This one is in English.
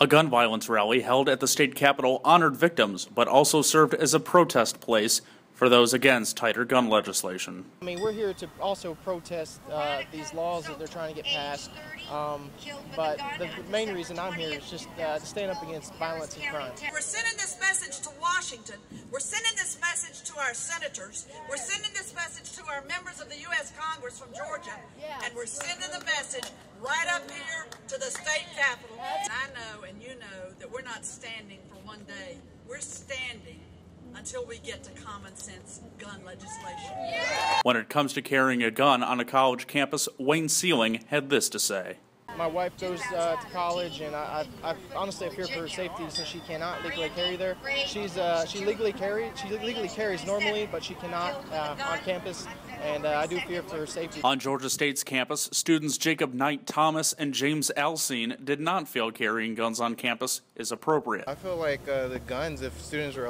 A gun violence rally held at the state capitol honored victims, but also served as a protest place for those against tighter gun legislation. I mean, we're here to also protest uh, these laws that they're trying to get passed. Um, but the main reason I'm here is just uh, to stand up against violence and crime. We're sending this message to Washington. We're sending this message to our senators. We're sending this message to our members of the U.S. Congress from Georgia. And we're sending the message right up here to the state capitol. And I know and you know that we're not standing for one day. We're standing until we get to common sense gun legislation. When it comes to carrying a gun on a college campus, Wayne Sealing had this to say. My wife goes uh, to college, and I, I, I honestly fear for her safety since she cannot legally carry there. She's uh, she legally carry she legally carries normally, but she cannot uh, on campus, and uh, I do fear for her safety. On Georgia State's campus, students Jacob Knight Thomas and James Alcine did not feel carrying guns on campus is appropriate. I feel like uh, the guns, if students are